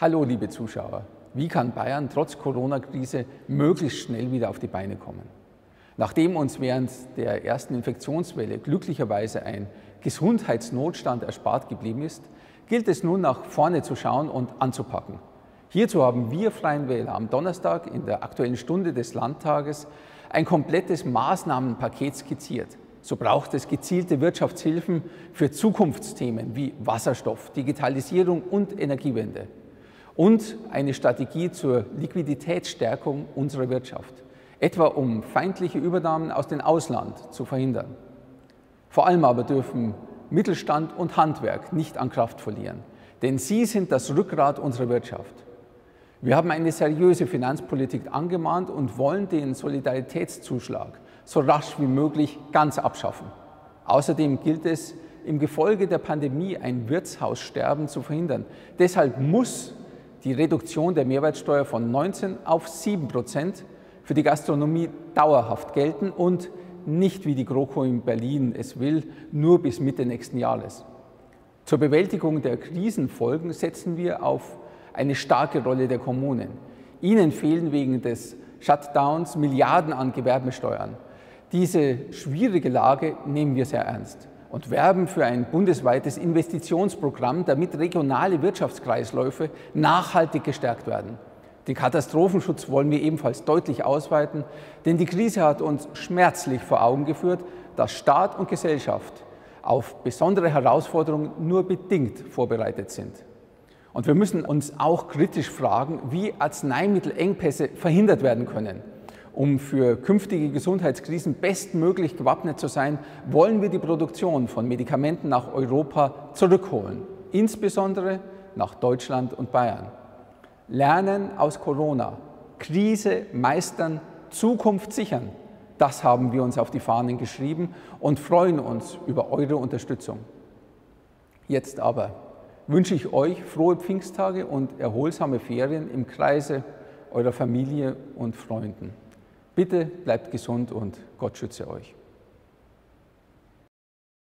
Hallo, liebe Zuschauer. Wie kann Bayern trotz Corona-Krise möglichst schnell wieder auf die Beine kommen? Nachdem uns während der ersten Infektionswelle glücklicherweise ein Gesundheitsnotstand erspart geblieben ist, gilt es nun nach vorne zu schauen und anzupacken. Hierzu haben wir Freien Wähler am Donnerstag in der Aktuellen Stunde des Landtages ein komplettes Maßnahmenpaket skizziert. So braucht es gezielte Wirtschaftshilfen für Zukunftsthemen wie Wasserstoff, Digitalisierung und Energiewende und eine Strategie zur Liquiditätsstärkung unserer Wirtschaft, etwa um feindliche Übernahmen aus dem Ausland zu verhindern. Vor allem aber dürfen Mittelstand und Handwerk nicht an Kraft verlieren, denn sie sind das Rückgrat unserer Wirtschaft. Wir haben eine seriöse Finanzpolitik angemahnt und wollen den Solidaritätszuschlag so rasch wie möglich ganz abschaffen. Außerdem gilt es, im Gefolge der Pandemie ein Wirtshaussterben zu verhindern. Deshalb muss die Reduktion der Mehrwertsteuer von 19 auf 7 Prozent für die Gastronomie dauerhaft gelten und nicht wie die GroKo in Berlin es will, nur bis Mitte nächsten Jahres. Zur Bewältigung der Krisenfolgen setzen wir auf eine starke Rolle der Kommunen. Ihnen fehlen wegen des Shutdowns Milliarden an Gewerbesteuern. Diese schwierige Lage nehmen wir sehr ernst und werben für ein bundesweites Investitionsprogramm, damit regionale Wirtschaftskreisläufe nachhaltig gestärkt werden. Den Katastrophenschutz wollen wir ebenfalls deutlich ausweiten, denn die Krise hat uns schmerzlich vor Augen geführt, dass Staat und Gesellschaft auf besondere Herausforderungen nur bedingt vorbereitet sind. Und wir müssen uns auch kritisch fragen, wie Arzneimittelengpässe verhindert werden können. Um für künftige Gesundheitskrisen bestmöglich gewappnet zu sein, wollen wir die Produktion von Medikamenten nach Europa zurückholen, insbesondere nach Deutschland und Bayern. Lernen aus Corona, Krise meistern, Zukunft sichern. Das haben wir uns auf die Fahnen geschrieben und freuen uns über eure Unterstützung. Jetzt aber wünsche ich euch frohe Pfingsttage und erholsame Ferien im Kreise eurer Familie und Freunden. Bitte bleibt gesund und Gott schütze euch.